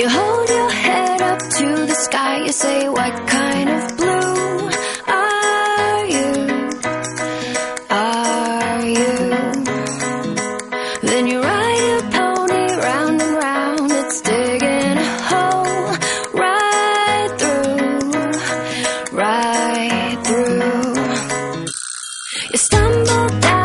You hold your head up to the sky, you say, What kind of blue are you? Are you? Then you ride your pony round and round, it's digging a hole right through, right through. You stumble down.